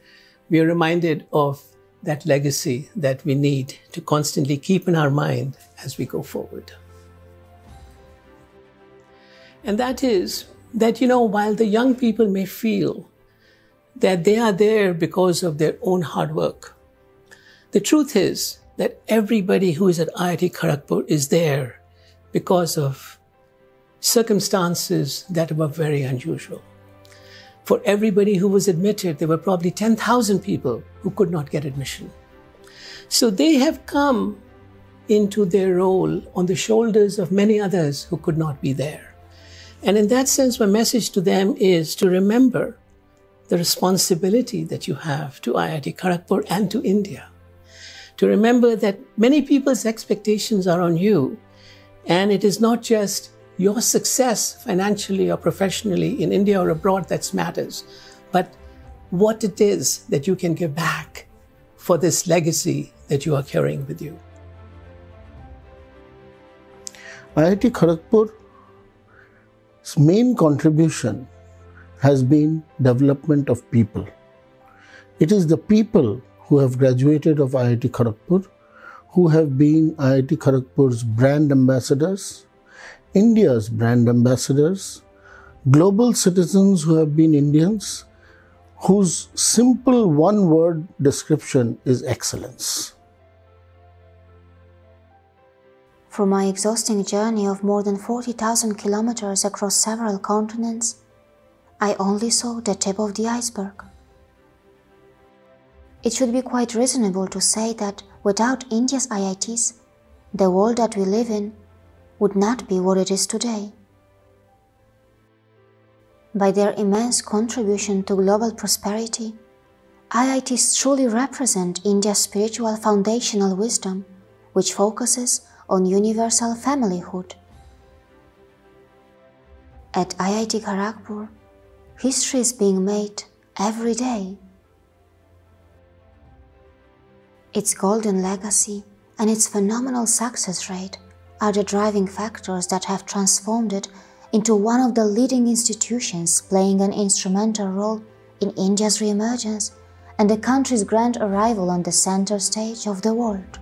we are reminded of that legacy that we need to constantly keep in our mind as we go forward. And that is that, you know, while the young people may feel that they are there because of their own hard work, the truth is that everybody who is at IIT Kharagpur is there because of circumstances that were very unusual. For everybody who was admitted, there were probably 10,000 people who could not get admission. So they have come into their role on the shoulders of many others who could not be there. And in that sense, my message to them is to remember the responsibility that you have to IIT Kharagpur and to India. To remember that many people's expectations are on you, and it is not just your success financially or professionally in India or abroad that matters, but what it is that you can give back for this legacy that you are carrying with you. IIT Kharagpur's main contribution has been development of people. It is the people who have graduated of IIT Kharagpur who have been IIT Kharagpur's brand ambassadors, India's brand ambassadors, global citizens who have been Indians, whose simple one word description is excellence. From my exhausting journey of more than 40,000 kilometers across several continents, I only saw the tip of the iceberg. It should be quite reasonable to say that without India's IITs, the world that we live in would not be what it is today. By their immense contribution to global prosperity, IITs truly represent India's spiritual foundational wisdom, which focuses on universal familyhood. At IIT Kharagpur, history is being made every day. Its golden legacy and its phenomenal success rate are the driving factors that have transformed it into one of the leading institutions playing an instrumental role in India's reemergence and the country's grand arrival on the center stage of the world.